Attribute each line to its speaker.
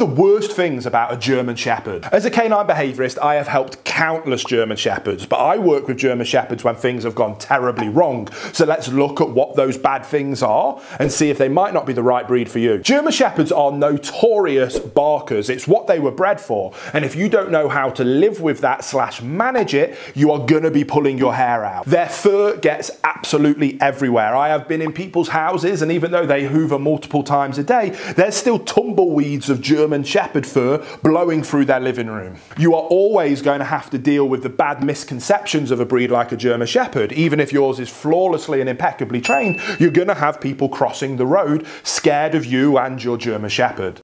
Speaker 1: the worst things about a German Shepherd? As a canine behaviourist, I have helped countless German Shepherds, but I work with German Shepherds when things have gone terribly wrong. So let's look at what those bad things are and see if they might not be the right breed for you. German Shepherds are notorious barkers. It's what they were bred for. And if you don't know how to live with that slash manage it, you are gonna be pulling your hair out. Their fur gets absolutely everywhere. I have been in people's houses and even though they hoover multiple times a day, there's still tumbleweeds of German Shepherd fur blowing through their living room. You are always going to have to deal with the bad misconceptions of a breed like a German Shepherd. Even if yours is flawlessly and impeccably trained, you're going to have people crossing the road scared of you and your German Shepherd.